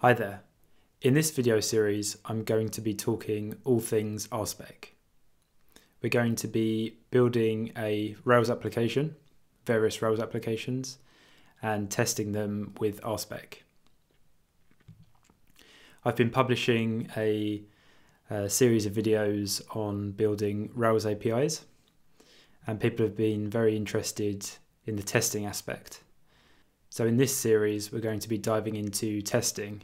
Hi there. In this video series, I'm going to be talking all things RSpec. We're going to be building a Rails application, various Rails applications, and testing them with RSpec. I've been publishing a, a series of videos on building Rails APIs, and people have been very interested in the testing aspect. So in this series, we're going to be diving into testing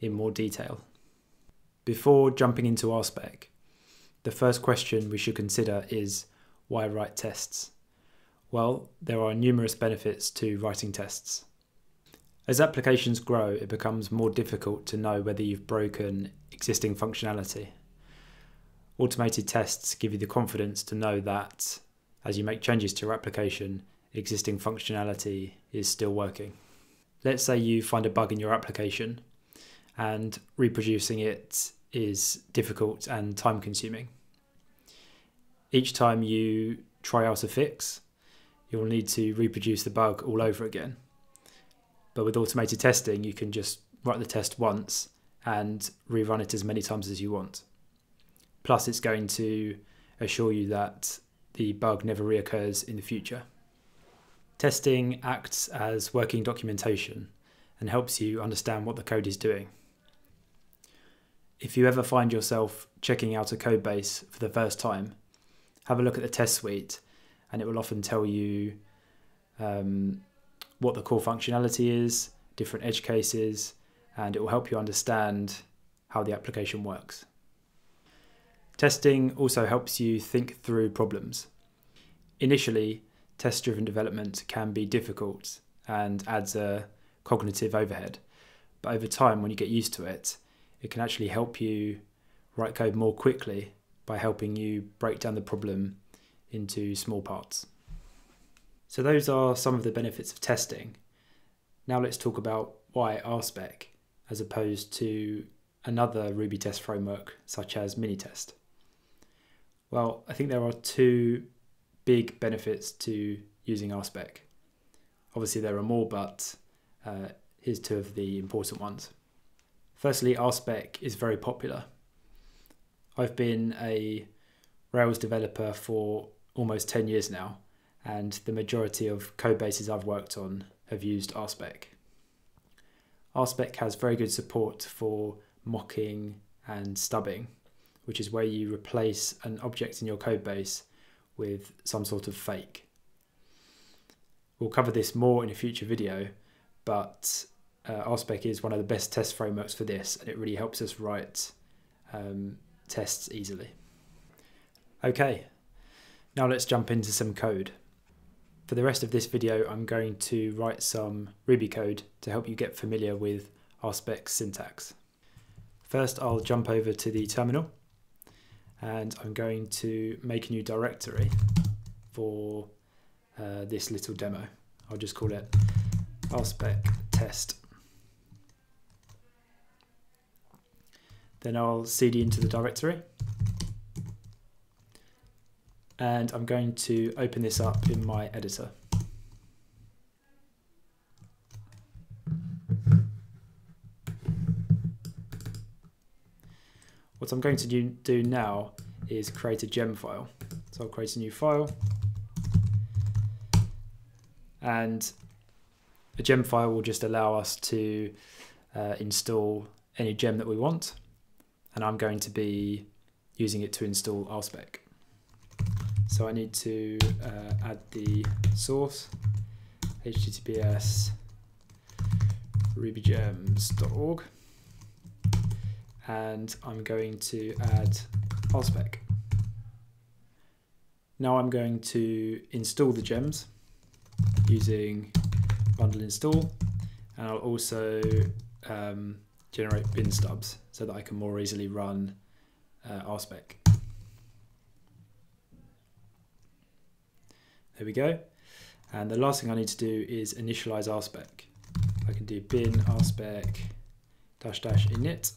in more detail. Before jumping into RSpec, the first question we should consider is why write tests? Well, there are numerous benefits to writing tests. As applications grow, it becomes more difficult to know whether you've broken existing functionality. Automated tests give you the confidence to know that as you make changes to your application, existing functionality is still working. Let's say you find a bug in your application and reproducing it is difficult and time consuming. Each time you try out a fix, you'll need to reproduce the bug all over again. But with automated testing, you can just write the test once and rerun it as many times as you want. Plus, it's going to assure you that the bug never reoccurs in the future. Testing acts as working documentation and helps you understand what the code is doing. If you ever find yourself checking out a code base for the first time, have a look at the test suite and it will often tell you um, what the core functionality is, different edge cases, and it will help you understand how the application works. Testing also helps you think through problems. Initially, test driven development can be difficult and adds a cognitive overhead, but over time, when you get used to it, it can actually help you write code more quickly by helping you break down the problem into small parts. So, those are some of the benefits of testing. Now, let's talk about why RSpec as opposed to another Ruby test framework such as Minitest. Well, I think there are two big benefits to using RSpec. Obviously, there are more, but uh, here's two of the important ones. Firstly, RSpec is very popular. I've been a Rails developer for almost 10 years now, and the majority of code bases I've worked on have used RSpec. RSpec has very good support for mocking and stubbing, which is where you replace an object in your code base with some sort of fake. We'll cover this more in a future video, but uh, RSpec is one of the best test frameworks for this, and it really helps us write um, tests easily. Okay, now let's jump into some code. For the rest of this video, I'm going to write some Ruby code to help you get familiar with RSpec syntax. First, I'll jump over to the terminal and I'm going to make a new directory for uh, this little demo. I'll just call it RSpec test Then I'll cd into the directory. And I'm going to open this up in my editor. What I'm going to do, now is create a gem file. So I'll create a new file. And a gem file will just allow us to uh, install any gem that we want and I'm going to be using it to install RSpec. So I need to uh, add the source, https rubygems.org, and I'm going to add RSpec. Now I'm going to install the gems using bundle install, and I'll also um, generate bin stubs so that I can more easily run uh, RSpec. There we go. And the last thing I need to do is initialize RSpec. I can do bin RSpec dash dash init.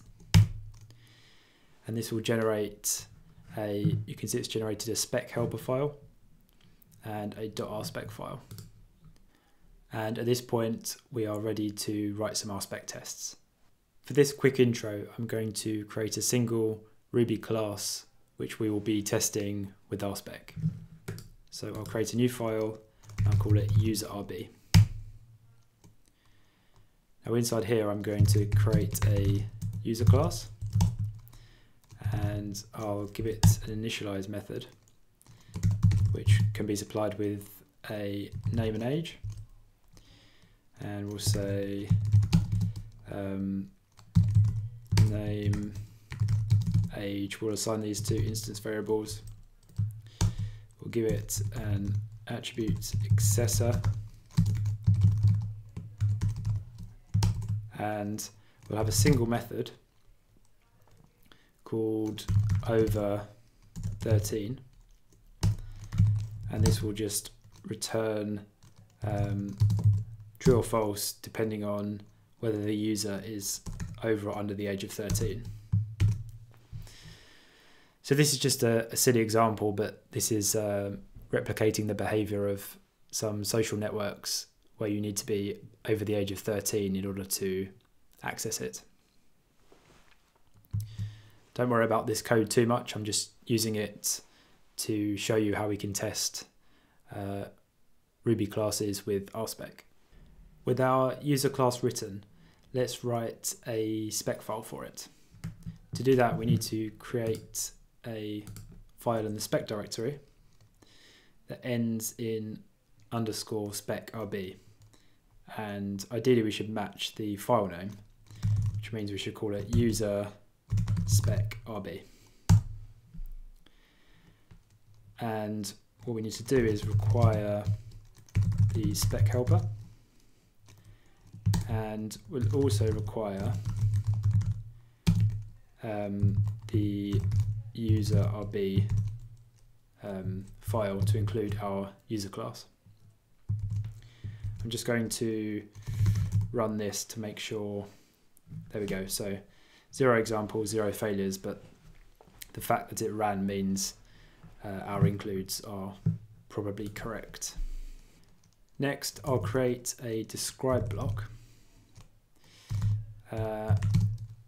And this will generate a, you can see it's generated a spec helper file and a .rspec file. And at this point, we are ready to write some RSpec tests. For this quick intro, I'm going to create a single Ruby class which we will be testing with RSpec. So I'll create a new file and call it user.rb. Now inside here I'm going to create a user class and I'll give it an initialize method which can be supplied with a name and age. And we'll say um, name age. We'll assign these to instance variables. We'll give it an attribute accessor and we'll have a single method called over 13 and this will just return um, true or false depending on whether the user is over or under the age of 13. So this is just a, a silly example, but this is uh, replicating the behavior of some social networks where you need to be over the age of 13 in order to access it. Don't worry about this code too much. I'm just using it to show you how we can test uh, Ruby classes with RSpec. With our user class written, let's write a spec file for it. To do that, we need to create a file in the spec directory that ends in underscore spec rb. And ideally we should match the file name, which means we should call it user spec rb. And what we need to do is require the spec helper and we'll also require um, the user rb um, file to include our user class. I'm just going to run this to make sure, there we go, so zero examples, zero failures, but the fact that it ran means uh, our includes are probably correct. Next, I'll create a describe block, uh,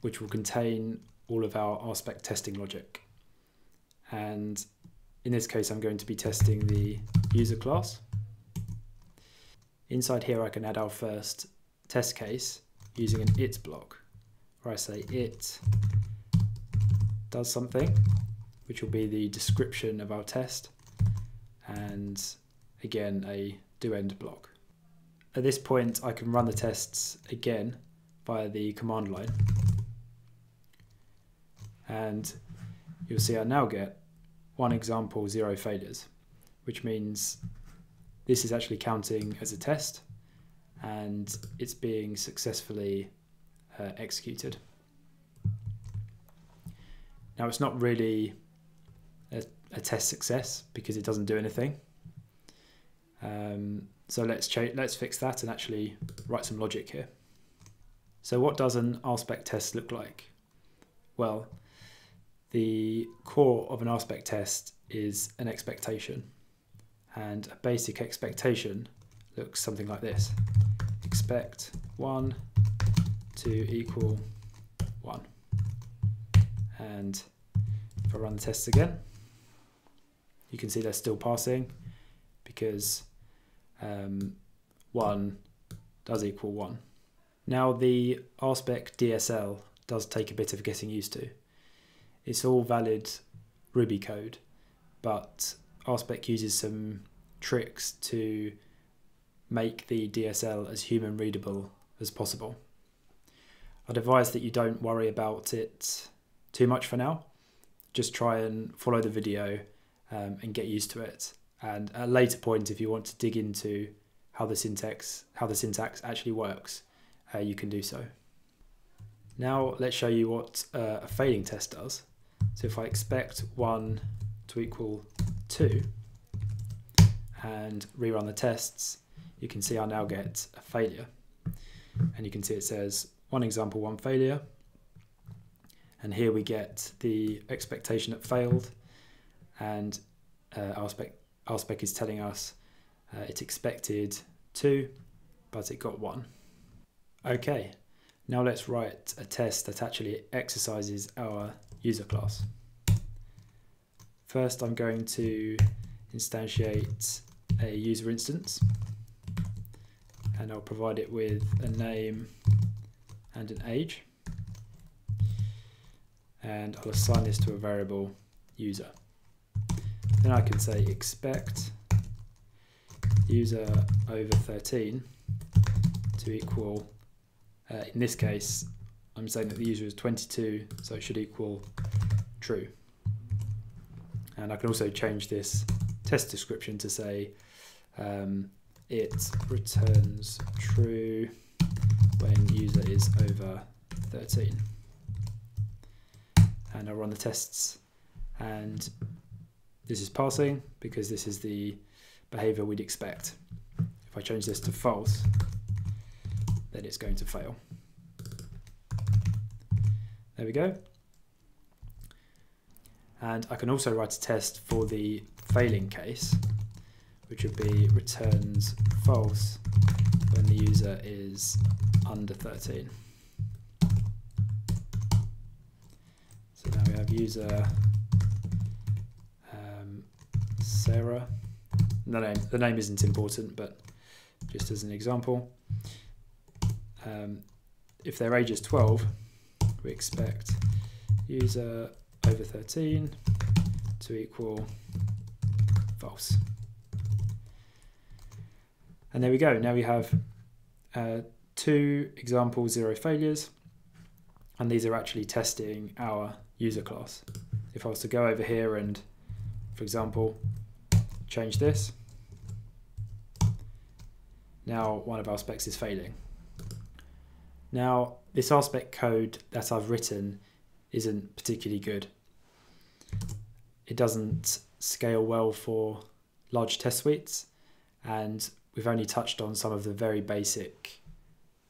which will contain all of our RSpec testing logic. And in this case, I'm going to be testing the user class. Inside here, I can add our first test case using an it block where I say it does something, which will be the description of our test, and again a do end block. At this point, I can run the tests again via the command line, and you'll see I now get one example, zero failures, which means this is actually counting as a test. And it's being successfully uh, executed. Now it's not really a, a, test success because it doesn't do anything. Um, so let's let's fix that and actually write some logic here. So what does an RSpec test look like? Well, the core of an RSpec test is an expectation. And a basic expectation looks something like this. Expect 1 to equal 1. And if I run the tests again, you can see they're still passing because um, 1 does equal 1. Now the RSpec DSL does take a bit of getting used to. It's all valid Ruby code, but RSpec uses some tricks to make the DSL as human readable as possible. I'd advise that you don't worry about it too much for now. Just try and follow the video um, and get used to it. And at a later point, if you want to dig into how the syntax how the syntax actually works, uh, you can do so. Now let's show you what uh, a failing test does. So if I expect 1 to equal 2 and rerun the tests, you can see I now get a failure. And you can see it says one example, one failure. And here we get the expectation that failed. And uh, RSpec, RSpec is telling us uh, it expected 2, but it got 1. Okay, Now let's write a test that actually exercises our user class. First, I'm going to instantiate a user instance and I'll provide it with a name and an age and I'll assign this to a variable user. Then I can say expect user over 13 to equal, uh, in this case, I'm saying that the user is 22, so it should equal true. And I can also change this test description to say um, it returns true when user is over 13. And I'll run the tests and this is passing because this is the behavior we'd expect. If I change this to false, then it's going to fail. There we go. And I can also write a test for the failing case, which would be returns false when the user is under 13. So now we have user um, Sarah. The name, the name isn't important, but just as an example, um, if their age is 12, we expect user over 13 to equal false. And there we go. Now we have uh, two example zero failures, and these are actually testing our user class. If I was to go over here and, for example, change this, now one of our specs is failing. Now, this RSpec code that I've written isn't particularly good. It doesn't scale well for large test suites, and we've only touched on some of the very basic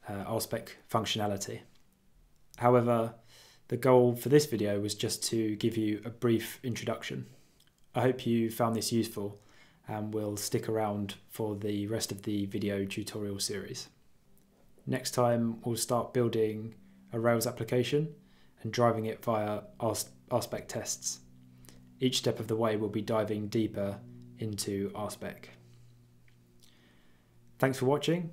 uh, RSpec functionality. However, the goal for this video was just to give you a brief introduction. I hope you found this useful and will stick around for the rest of the video tutorial series. Next time we'll start building a Rails application and driving it via RSpec tests. Each step of the way we'll be diving deeper into RSpec. Thanks for watching